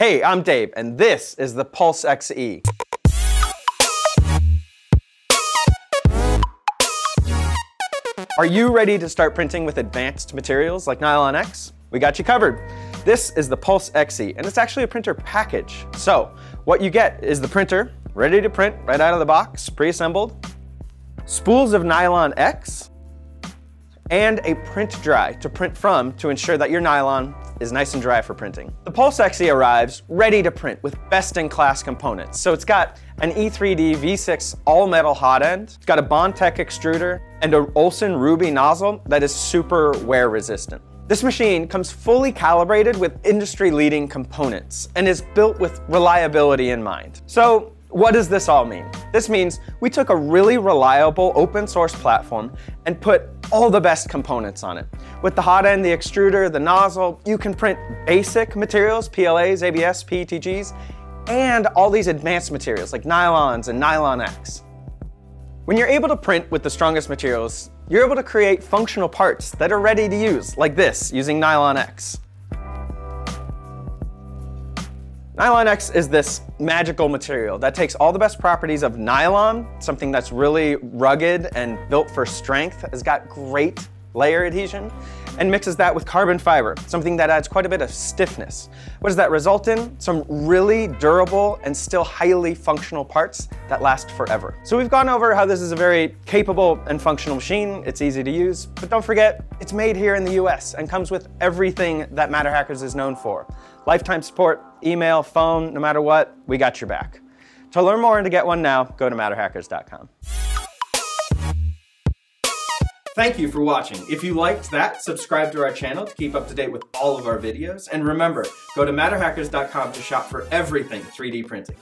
Hey, I'm Dave, and this is the Pulse XE. Are you ready to start printing with advanced materials like Nylon X? We got you covered. This is the Pulse XE, and it's actually a printer package. So, what you get is the printer, ready to print right out of the box, pre-assembled, spools of Nylon X, and a PrintDry to print from to ensure that your nylon is nice and dry for printing. The Pulse XE arrives ready to print with best-in-class components. So it's got an E3D V6 all-metal hot end, it's got a Bondtech extruder, and a Olsson Ruby nozzle that is super wear resistant. This machine comes fully calibrated with industry-leading components and is built with reliability in mind. So what does this all mean? This means we took a really reliable open source platform and put all the best components on it. With the hot end, the extruder, the nozzle, you can print basic materials, PLAs, ABS, PETGs, and all these advanced materials like nylons and Nylon X. When you're able to print with the strongest materials, you're able to create functional parts that are ready to use, like this, using Nylon X. Nylon X is this magical material that takes all the best properties of nylon, something that's really rugged and built for strength, has got great layer adhesion, and mixes that with carbon fiber, something that adds quite a bit of stiffness. What does that result in? Some really durable and still highly functional parts that last forever. So we've gone over how this is a very capable and functional machine. It's easy to use, but don't forget, it's made here in the US and comes with everything that MatterHackers is known for. Lifetime support, email, phone, no matter what, we got your back. To learn more and to get one now, go to matterhackers.com. Thank you for watching. If you liked that, subscribe to our channel to keep up to date with all of our videos. And remember, go to matterhackers.com to shop for everything 3D printing.